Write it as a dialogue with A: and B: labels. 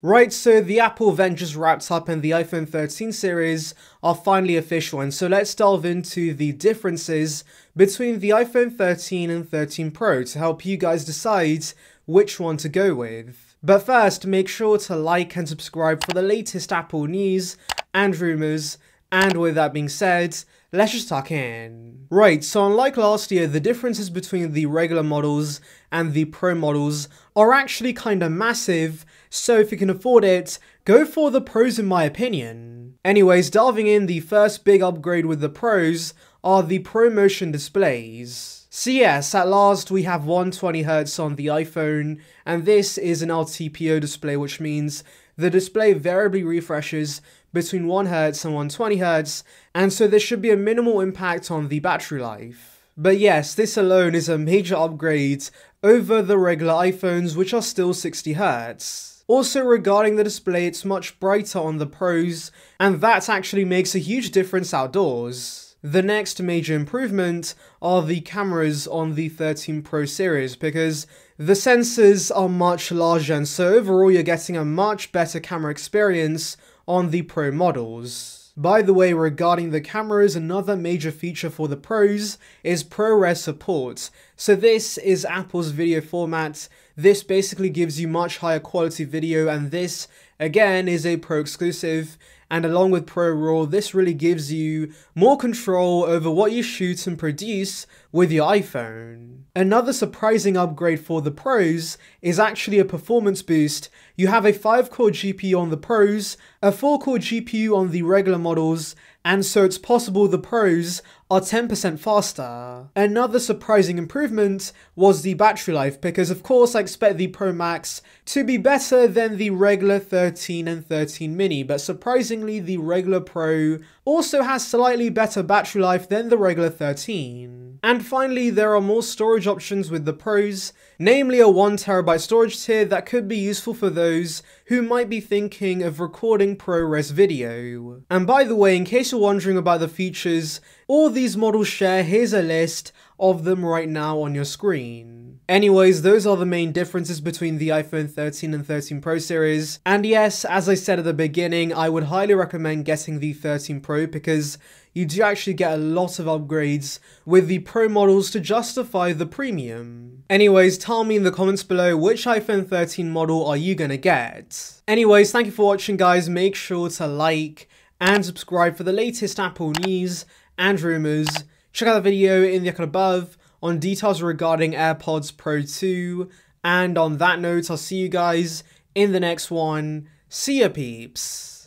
A: Right, so the Apple just wrapped up and the iPhone 13 series are finally official and so let's delve into the differences between the iPhone 13 and 13 Pro to help you guys decide which one to go with. But first, make sure to like and subscribe for the latest Apple news and rumours and with that being said, let's just tuck in. Right, so unlike last year, the differences between the regular models and the Pro models are actually kinda massive, so if you can afford it, go for the Pros in my opinion. Anyways, delving in, the first big upgrade with the Pros are the ProMotion displays. So yes, at last we have 120Hz on the iPhone, and this is an LTPO display which means the display variably refreshes between 1Hz and 120Hz, and so there should be a minimal impact on the battery life. But yes, this alone is a major upgrade over the regular iPhones which are still 60Hz. Also regarding the display, it's much brighter on the Pros, and that actually makes a huge difference outdoors. The next major improvement are the cameras on the 13 Pro series because the sensors are much larger and so overall you're getting a much better camera experience on the Pro models. By the way, regarding the cameras, another major feature for the Pros is ProRes support. So this is Apple's video format. This basically gives you much higher quality video and this, again, is a Pro exclusive and along with ProRAW, this really gives you more control over what you shoot and produce with your iPhone. Another surprising upgrade for the Pros is actually a performance boost. You have a 5-core GPU on the Pros, a 4-core GPU on the regular models, and so it's possible the Pros are 10% faster. Another surprising improvement was the battery life because of course I expect the Pro Max to be better than the regular 13 and 13 mini but surprisingly the regular Pro also has slightly better battery life than the regular 13. And finally there are more storage options with the Pros, namely a 1TB storage tier that could be useful for those who might be thinking of recording ProRes video. And by the way, in case you're wondering about the features all these models share, here's a list of them right now on your screen. Anyways, those are the main differences between the iPhone 13 and 13 Pro series. And yes, as I said at the beginning, I would highly recommend getting the 13 Pro because you do actually get a lot of upgrades with the Pro models to justify the premium. Anyways, tell me in the comments below which iPhone 13 model are you gonna get? Anyways, thank you for watching guys, make sure to like and subscribe for the latest Apple news and rumours. Check out the video in the icon above on details regarding AirPods Pro 2. And on that note, I'll see you guys in the next one. See ya, peeps.